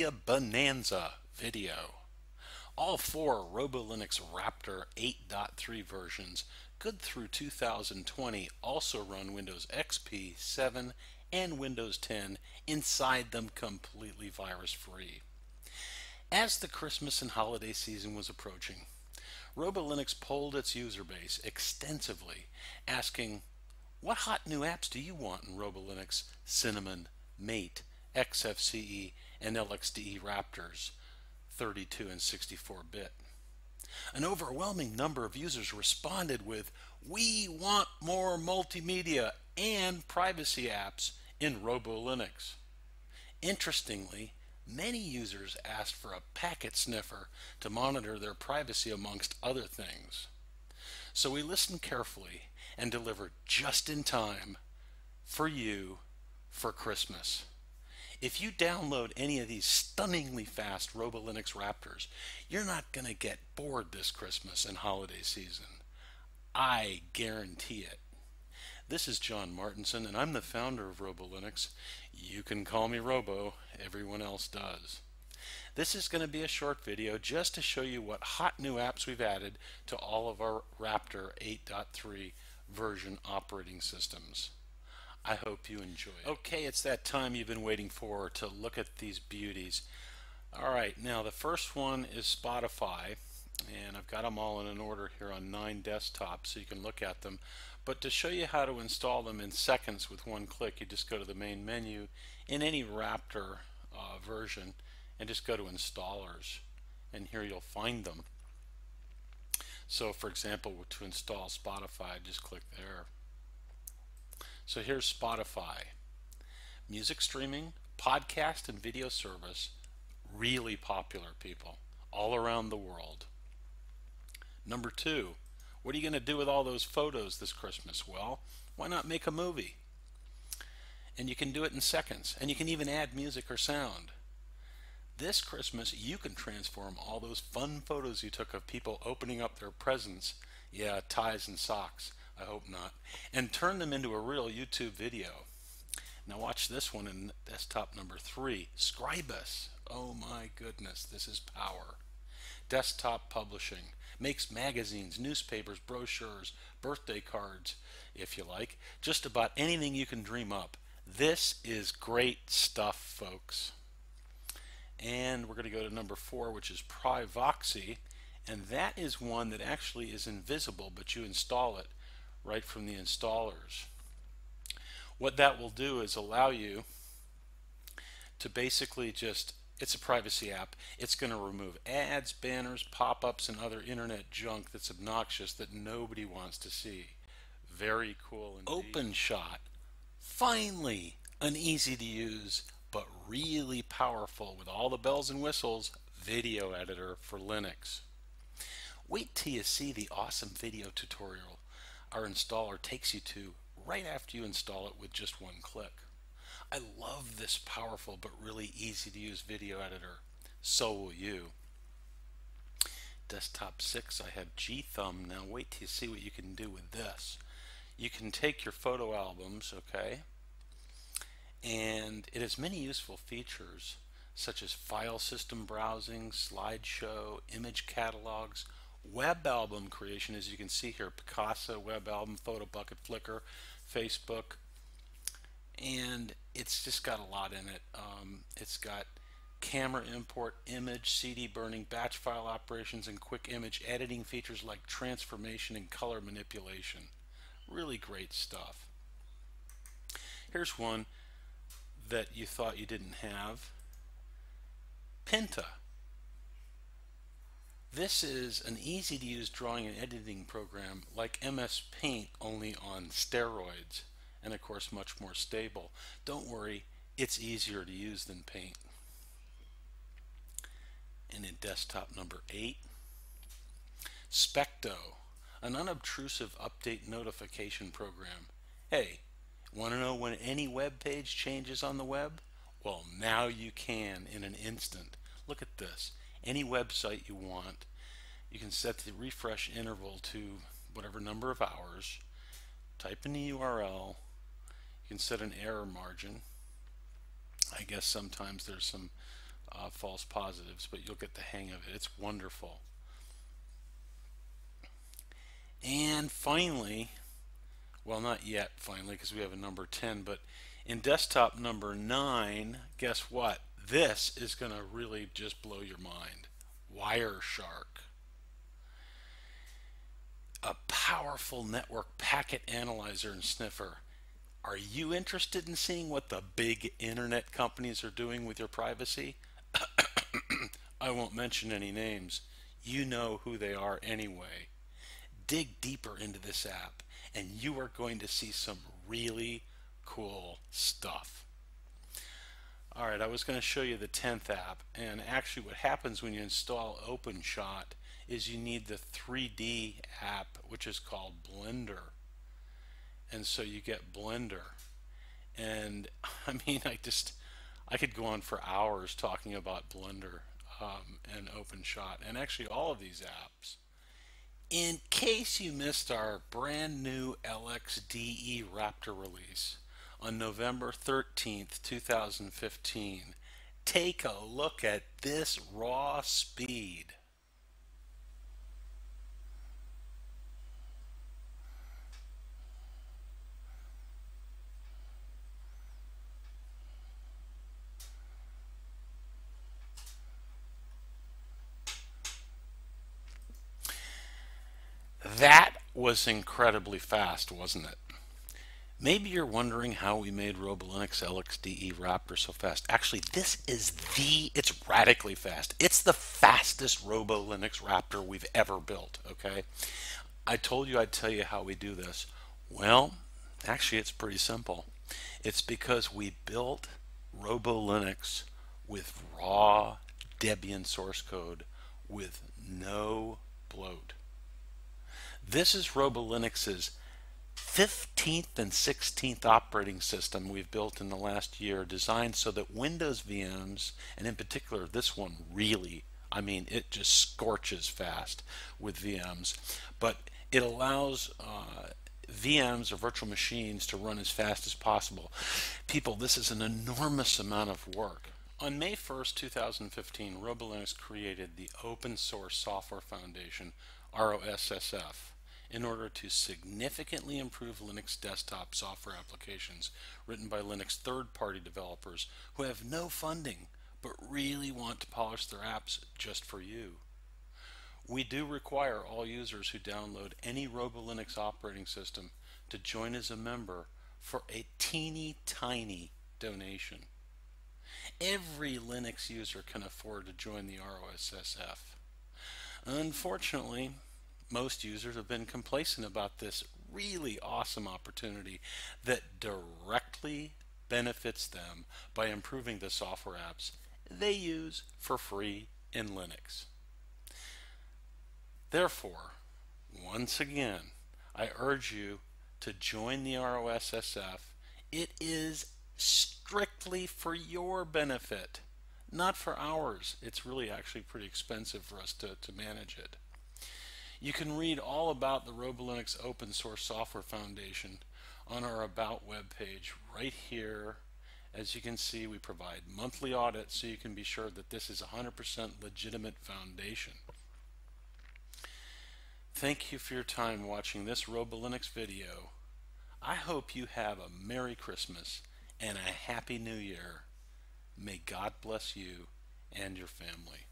Multimedia Bonanza video. All four RoboLinux Raptor 8.3 versions, good through 2020, also run Windows XP 7 and Windows 10 inside them completely virus free. As the Christmas and holiday season was approaching, RoboLinux polled its user base extensively, asking, What hot new apps do you want in RoboLinux Cinnamon, Mate, XFCE, and LXDE Raptors, 32 and 64 bit? An overwhelming number of users responded with, We want more multimedia and privacy apps in RoboLinux. Interestingly, many users asked for a packet sniffer to monitor their privacy amongst other things. So we listened carefully and delivered just in time for you for Christmas. If you download any of these stunningly fast RoboLinux Raptors, you're not going to get bored this Christmas and holiday season. I guarantee it. This is John Martinson, and I'm the founder of RoboLinux. You can call me Robo, everyone else does. This is going to be a short video just to show you what hot new apps we've added to all of our Raptor 8.3 version operating systems. I hope you enjoy it. Okay, it's that time you've been waiting for to look at these beauties. All right, now the first one is Spotify, and I've got them all in an order here on nine desktops so you can look at them. But to show you how to install them in seconds with one click, you just go to the main menu in any Raptor uh, version and just go to installers and here you'll find them. So for example, to install Spotify, just click there. So here's Spotify. Music streaming, podcast and video service, really popular people all around the world. Number two, what are you going to do with all those photos this Christmas? Well, why not make a movie? And you can do it in seconds. And you can even add music or sound. This Christmas, you can transform all those fun photos you took of people opening up their presents, yeah, ties and socks, I hope not, and turn them into a real YouTube video. Now watch this one in desktop number three, Scribus. Oh my goodness, this is power. Desktop publishing makes magazines, newspapers, brochures, birthday cards, if you like, just about anything you can dream up. This is great stuff, folks. And we're going to go to number four, which is Privoxy. And that is one that actually is invisible, but you install it right from the installers. What that will do is allow you to basically just it's a privacy app. It's going to remove ads, banners, pop-ups, and other internet junk that's obnoxious that nobody wants to see. Very cool indeed. OpenShot. Finally, an easy to use but really powerful with all the bells and whistles video editor for Linux. Wait till you see the awesome video tutorial our installer takes you to right after you install it with just one click. I love this powerful but really easy to use video editor. So will you. Desktop 6, I have G-Thumb. Now wait till you see what you can do with this. You can take your photo albums, okay, and it has many useful features such as file system browsing, slideshow, image catalogs, web album creation as you can see here, Picasa, web album, photo bucket, Flickr, Facebook, and it's just got a lot in it. Um, it's got camera import, image, CD burning, batch file operations, and quick image editing features like transformation and color manipulation. Really great stuff. Here's one that you thought you didn't have. Pinta. This is an easy to use drawing and editing program like MS Paint only on steroids and of course much more stable. Don't worry, it's easier to use than Paint. And in desktop number 8, Specto, an unobtrusive update notification program. Hey, want to know when any web page changes on the web? Well, now you can in an instant. Look at this. Any website you want, you can set the refresh interval to whatever number of hours, type in the URL, You can set an error margin. I guess sometimes there's some uh, false positives, but you'll get the hang of it. It's wonderful. And finally, well, not yet finally because we have a number 10, but in desktop number 9, guess what? This is going to really just blow your mind. Wireshark. A powerful network packet analyzer and sniffer. Are you interested in seeing what the big internet companies are doing with your privacy? I won't mention any names. You know who they are anyway. Dig deeper into this app and you are going to see some really cool stuff. All right, I was going to show you the 10th app and actually what happens when you install OpenShot is you need the 3D app which is called Blender. And so you get Blender. And I mean I just I could go on for hours talking about Blender um, and OpenShot and actually all of these apps. In case you missed our brand new LXDE Raptor release on November 13th 2015 take a look at this raw speed That was incredibly fast, wasn't it? Maybe you're wondering how we made RoboLinux LXDE Raptor so fast. Actually, this is the, it's radically fast. It's the fastest RoboLinux Raptor we've ever built, okay? I told you I'd tell you how we do this. Well, actually it's pretty simple. It's because we built RoboLinux with raw Debian source code with no bloat. This is RoboLinux's 15th and 16th operating system we've built in the last year designed so that Windows VMs, and in particular this one really, I mean it just scorches fast with VMs, but it allows uh, VMs or virtual machines to run as fast as possible. People, this is an enormous amount of work. On May 1st, 2015, RoboLinux created the Open Source Software Foundation, ROSSF in order to significantly improve Linux desktop software applications written by Linux third-party developers who have no funding but really want to polish their apps just for you. We do require all users who download any RoboLinux operating system to join as a member for a teeny tiny donation. Every Linux user can afford to join the ROSSF. Unfortunately, most users have been complacent about this really awesome opportunity that directly benefits them by improving the software apps they use for free in Linux. Therefore, once again, I urge you to join the ROSSF. It is strictly for your benefit, not for ours. It's really actually pretty expensive for us to, to manage it. You can read all about the RoboLinux Open Source Software Foundation on our About web page right here. As you can see, we provide monthly audits so you can be sure that this is 100% legitimate foundation. Thank you for your time watching this RoboLinux video. I hope you have a Merry Christmas and a Happy New Year. May God bless you and your family.